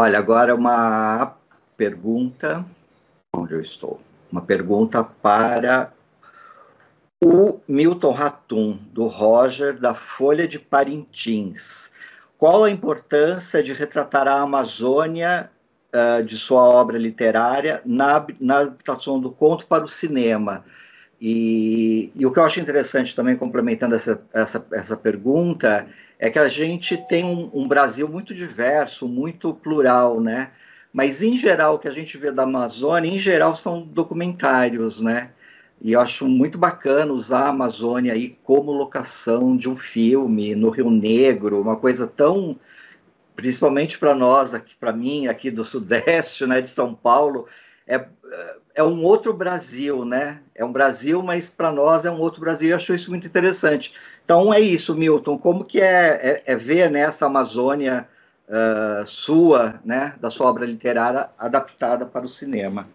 Olha, agora uma pergunta. Onde eu estou? Uma pergunta para o Milton Ratum, do Roger, da Folha de Parintins. Qual a importância de retratar a Amazônia uh, de sua obra literária na, na adaptação do conto para o cinema? E, e, o que eu acho interessante também, complementando essa, essa, essa pergunta, é que a gente tem um, um, Brasil muito diverso, muito plural, né? Mas, em geral, o que a gente vê da Amazônia, em geral, são documentários, né? E eu acho muito bacana usar a Amazônia aí como locação de um filme no Rio Negro, uma coisa tão, principalmente para nós, aqui para mim, aqui do Sudeste, né, de São Paulo, é, é um outro Brasil, né? É um Brasil, mas para nós é um outro Brasil. Eu acho isso muito interessante. Então é isso, Milton. Como que é, é, é ver né, Amazônia uh, sua, né, da sua obra literária adaptada para o cinema?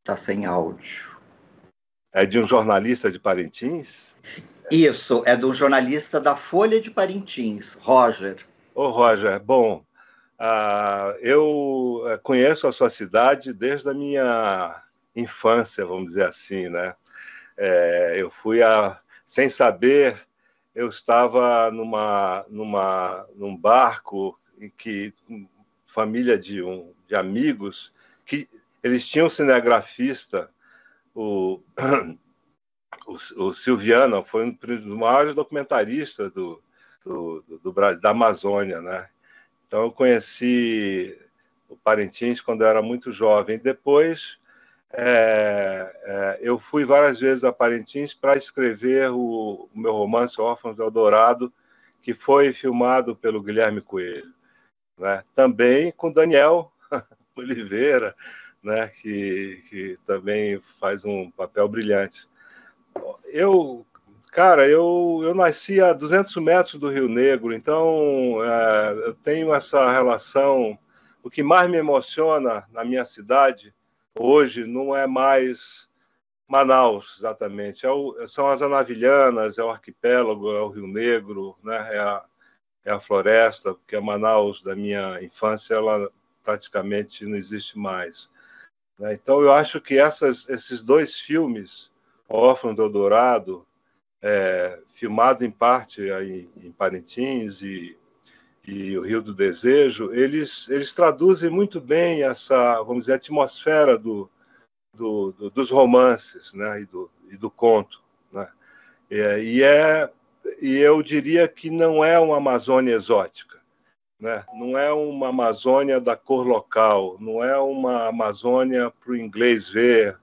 Está sem áudio. É de um jornalista de Parintins? Isso, é de um jornalista da Folha de Parintins, Roger. Ô, Roger, bom, uh, eu eh, conheço a sua cidade desde a minha infância, vamos dizer assim, né? É, eu fui a, sem saber, eu estava numa, numa, num barco em que família de, um, de amigos que eles tinham um cinegrafista, o, o, o Silviano, foi um dos maiores documentaristas do, do, do, do, da Amazônia, né? Então eu conheci o Parintins quando eu era muito jovem. Depois é, é, eu fui várias vezes a Parintins para escrever o, o, meu romance Órfãos do Eldorado, que foi filmado pelo Guilherme Coelho. Né? Também com Daniel Oliveira, né, que, que também faz um papel brilhante. Eu, cara, eu, eu nasci a 200 metros do Rio Negro, então é, eu tenho essa relação. O que mais me emociona na minha cidade hoje não é mais Manaus, exatamente. É o, são as Anavilhanas, é o arquipélago, é o Rio Negro, né? é, a, é a floresta, porque a Manaus da minha infância ela praticamente não existe mais. Né? Então, eu acho que essas, esses dois filmes, Órfão do Dourado, é, filmado em parte aí em Parintins e, e o Rio do Desejo, eles, eles traduzem muito bem essa, vamos dizer, atmosfera do, do, do dos romances né? e, do, e do conto. Né? É, e, é, e eu diria que não é uma Amazônia exótica né? Não é uma Amazônia da cor local, não é uma Amazônia para o inglês ver,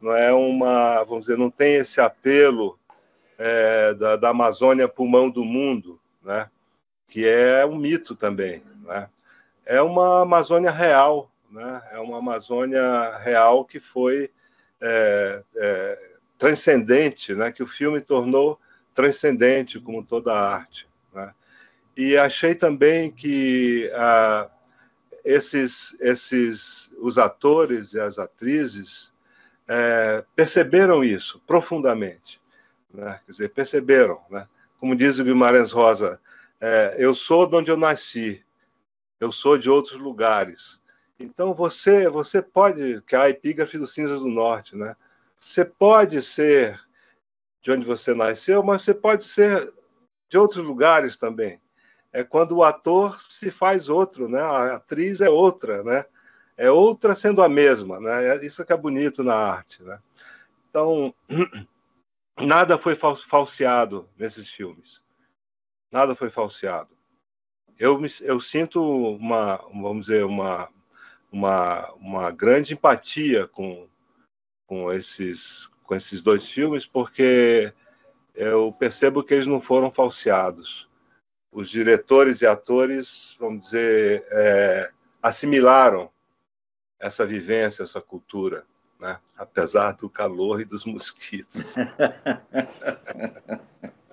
não é uma, vamos dizer, não tem esse apelo é, da, da Amazônia pulmão do mundo, né? Que é um mito também, né? É uma Amazônia real, né? É uma Amazônia real que foi é, é, transcendente, né? Que o filme tornou transcendente, como toda a arte. Né? E achei também que ah, esses, esses, os atores e as atrizes é, perceberam isso profundamente. Né? Quer dizer, perceberam. Né? Como diz o Guimarães Rosa, é, eu sou de onde eu nasci, eu sou de outros lugares. Então você você pode, que é a epígrafe do Cinzas do Norte, né? Você pode ser de onde você nasceu, mas você pode ser de outros lugares também é quando o ator se faz outro, né? A atriz é outra, né? É outra sendo a mesma, né? É isso que é bonito na arte, né? Então, nada foi falseado nesses filmes. Nada foi falseado. Eu, me, eu sinto uma, vamos dizer, uma, uma, uma grande empatia com, com, esses, com esses dois filmes, porque eu percebo que eles não foram falseados os diretores e atores, vamos dizer, é, assimilaram essa vivência, essa cultura, né? apesar do calor e dos mosquitos.